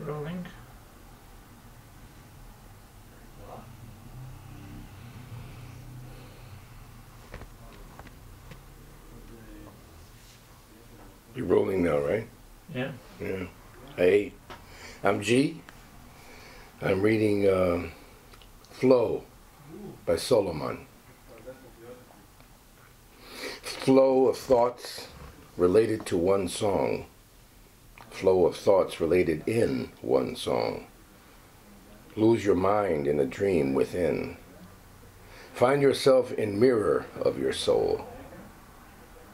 Rolling. You're rolling now, right? Yeah. Yeah. Hey, I'm G. I'm reading uh, Flow by Solomon. Flow of thoughts related to one song. Flow of thoughts related in one song. Lose your mind in a dream within. Find yourself in mirror of your soul.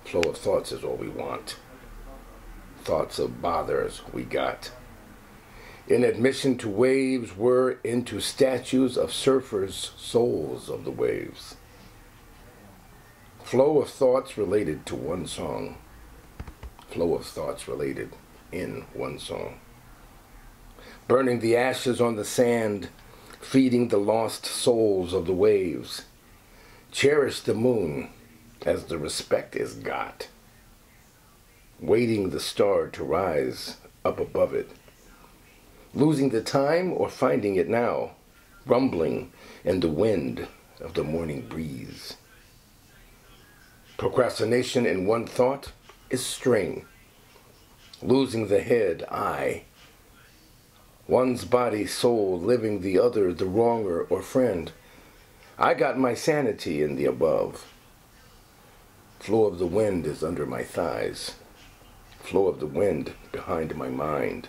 Flow of thoughts is all we want thoughts of bothers we got. In admission to waves, we're into statues of surfers' souls of the waves. Flow of thoughts related to one song. Flow of thoughts related in one song. Burning the ashes on the sand, feeding the lost souls of the waves. Cherish the moon as the respect is got waiting the star to rise up above it. Losing the time or finding it now, rumbling in the wind of the morning breeze. Procrastination in one thought is string. Losing the head, I. One's body, soul, living the other, the wronger or friend. I got my sanity in the above. Flow of the wind is under my thighs flow of the wind behind my mind,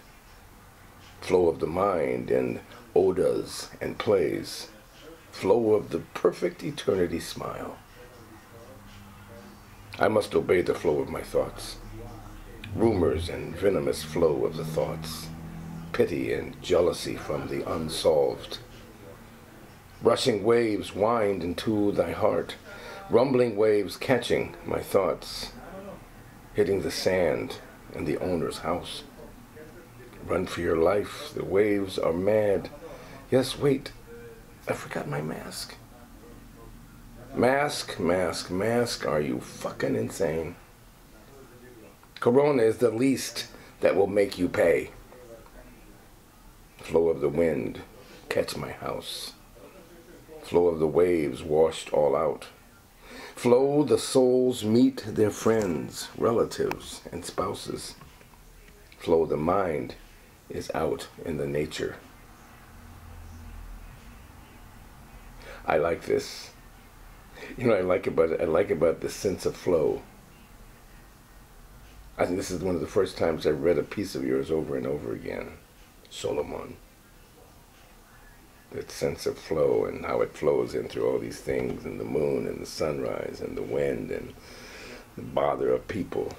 flow of the mind and odas and plays, flow of the perfect eternity smile. I must obey the flow of my thoughts, rumors and venomous flow of the thoughts, pity and jealousy from the unsolved. Rushing waves wind into thy heart, rumbling waves catching my thoughts hitting the sand in the owner's house. Run for your life. The waves are mad. Yes, wait. I forgot my mask. Mask, mask, mask. Are you fucking insane? Corona is the least that will make you pay. Flow of the wind, catch my house. Flow of the waves washed all out. Flow, the souls meet their friends, relatives, and spouses. Flow, the mind is out in the nature. I like this. You know, I like about I like about the sense of flow. I think this is one of the first times I've read a piece of yours over and over again, Solomon that sense of flow and how it flows in through all these things and the moon and the sunrise and the wind and the bother of people.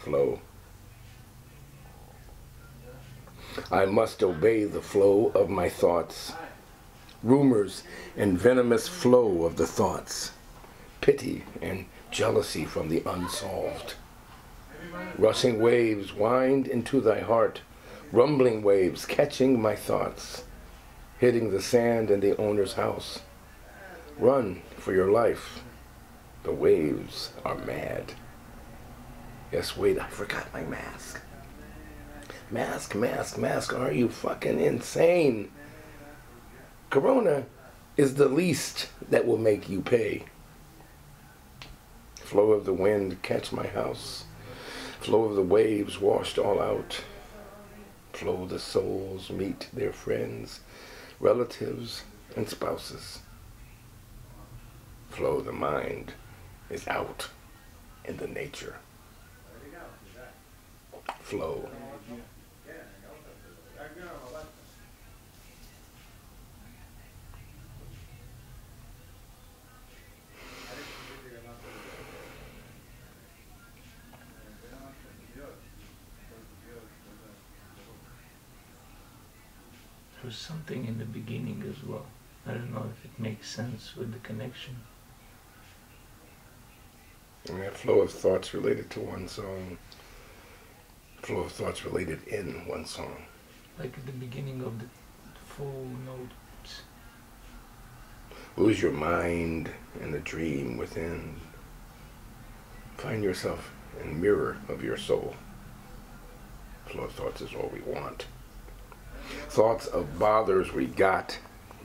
Flow. I must obey the flow of my thoughts. Rumors and venomous flow of the thoughts. Pity and jealousy from the unsolved. Rushing waves wind into thy heart, rumbling waves catching my thoughts, hitting the sand in the owner's house. Run for your life. The waves are mad. Yes, wait, I forgot my mask. Mask, mask, mask, are you fucking insane? Corona is the least that will make you pay. Flow of the wind, catch my house. Flow of the waves washed all out. Flow the souls meet their friends, relatives, and spouses. Flow the mind is out in the nature. Flow. Was something in the beginning as well. I don't know if it makes sense with the connection. And that flow of thoughts related to one song, flow of thoughts related in one song. Like at the beginning of the full notes. Lose your mind in the dream within. Find yourself in the mirror of your soul. Flow of thoughts is all we want. Thoughts of bothers we got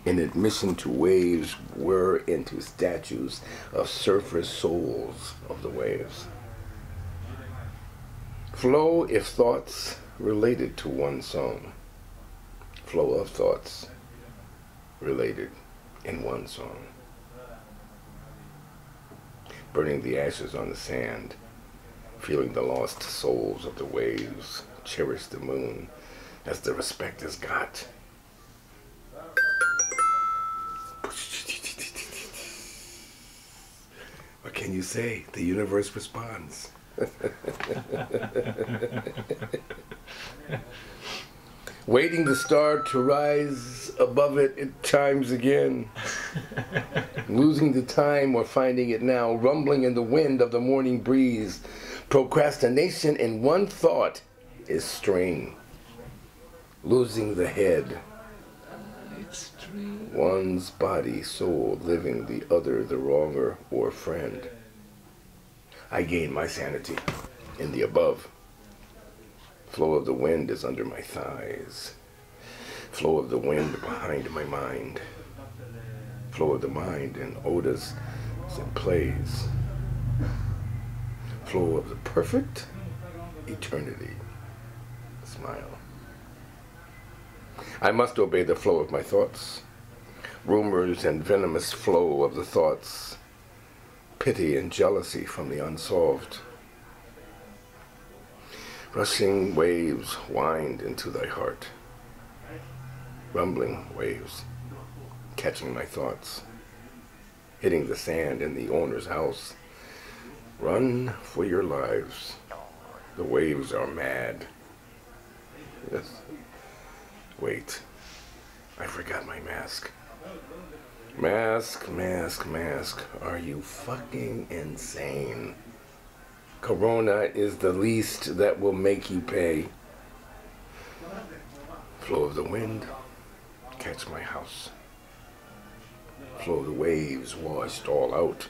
in admission to waves were into statues of surface souls of the waves. Flow if thoughts related to one song. Flow of thoughts related in one song. Burning the ashes on the sand, feeling the lost souls of the waves, cherish the moon as the respect is got. What can you say? The universe responds. Waiting the star to rise above it, it chimes again. Losing the time or finding it now, rumbling in the wind of the morning breeze. Procrastination in one thought is strain. Losing the head. One's body, soul, living the other, the wronger or friend. I gain my sanity in the above. Flow of the wind is under my thighs. Flow of the wind behind my mind. Flow of the mind in odas and plays. Flow of the perfect eternity. Smile. I must obey the flow of my thoughts. Rumors and venomous flow of the thoughts. Pity and jealousy from the unsolved. Rushing waves wind into thy heart. Rumbling waves, catching my thoughts. Hitting the sand in the owner's house. Run for your lives. The waves are mad. Yes. Wait. I forgot my mask. Mask, mask, mask. Are you fucking insane? Corona is the least that will make you pay. Flow of the wind, catch my house. Flow of the waves, washed all out.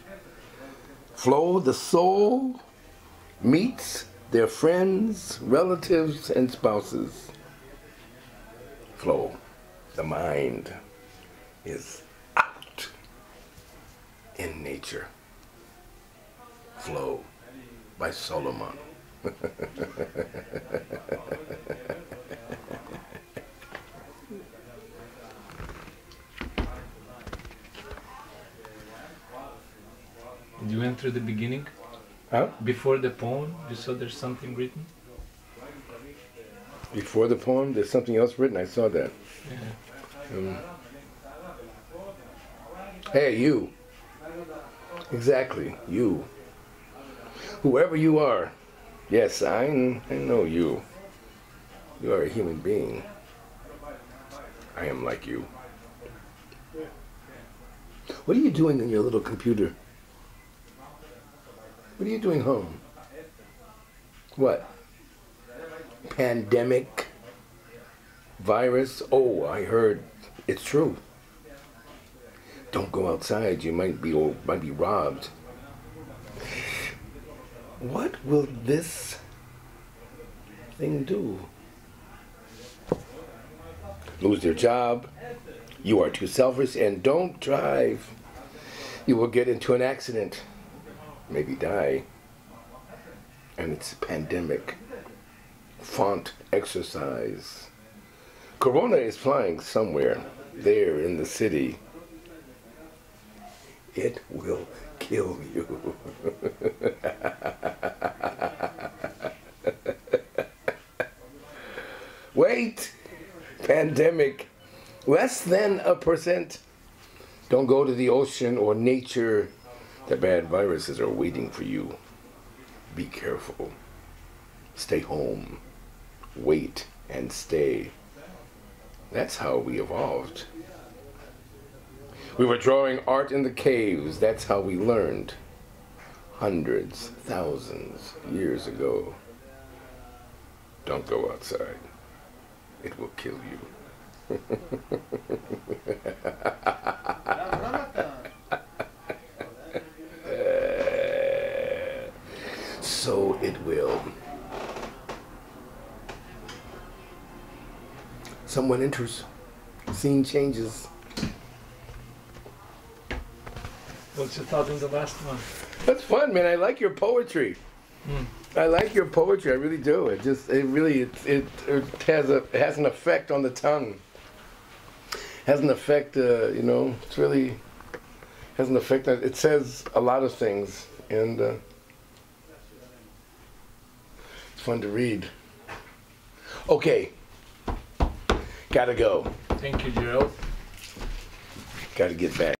Flow the soul meets their friends, relatives, and spouses. Flow, the mind is out in nature. Flow by Solomon. you went through the beginning? Huh? Before the poem, you saw there's something written? Before the poem, there's something else written. I saw that. Yeah. Um, hey, you. Exactly, you. Whoever you are. Yes, I, I know you. You are a human being. I am like you. What are you doing in your little computer? What are you doing home? What? Pandemic? Virus? Oh, I heard it's true. Don't go outside. You might be or might be robbed. What will this thing do? Lose their job. You are too selfish and don't drive. You will get into an accident, maybe die. And it's a pandemic. Font exercise. Corona is flying somewhere there in the city. It will kill you. Wait! Pandemic. Less than a percent. Don't go to the ocean or nature. The bad viruses are waiting for you. Be careful. Stay home. Wait and stay. That's how we evolved. We were drawing art in the caves. That's how we learned. Hundreds, thousands years ago. Don't go outside. It will kill you. so it will. Someone enters. Scene changes. What's your thought on the last one? That's fun, man. I like your poetry. Hmm. I like your poetry. I really do. It just, it really, it, it, it has a, it has an effect on the tongue. Has an effect, uh, you know. It's really has an effect. On, it says a lot of things, and uh, it's fun to read. Okay, gotta go. Thank you, Gerald. Gotta get back.